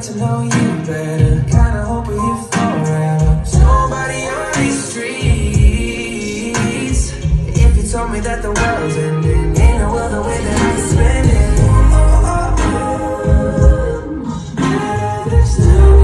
get to know you better. Kinda hope we're forever nobody on these streets. If you told me that the world's ending Ain't no the way that I'm spending? it. Oh, oh, oh,